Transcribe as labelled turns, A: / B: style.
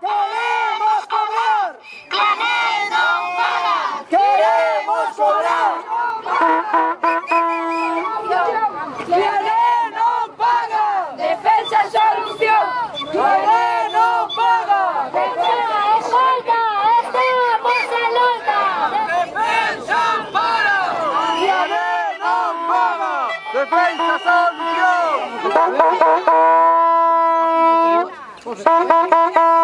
A: ¡Queremos cobrar! ¡Planeta para! ¡Queremos cobrar! ¡Plané no paga! ¡Defensa solución! ¡Plané no paga! ¡Defensa escolta! ¡Estamos en lucha! ¡Defensa para! ¡Plané no paga! ¡Defensa solución! Thank you.